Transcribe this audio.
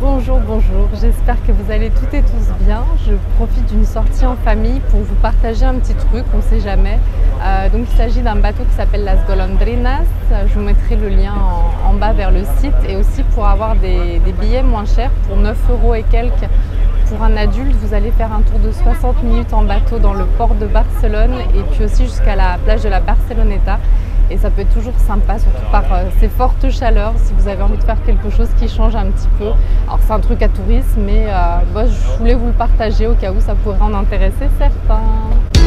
Bonjour, bonjour, j'espère que vous allez toutes et tous bien. Je profite d'une sortie en famille pour vous partager un petit truc, on ne sait jamais. Euh, donc il s'agit d'un bateau qui s'appelle Las Golondrinas. Je vous mettrai le lien en, bas vers le site et aussi pour avoir des, des, billets moins chers pour 9 euros et quelques. Pour un adulte, vous allez faire un tour de 60 minutes en bateau dans le port de Barcelone et puis aussi jusqu'à la plage de la Barceloneta et ça peut être toujours sympa, surtout par euh, ces fortes chaleurs, si vous avez envie de faire quelque chose qui change un petit peu. Alors c'est un truc à tourisme, mais euh, je voulais vous le partager au cas où ça pourrait en intéresser certains.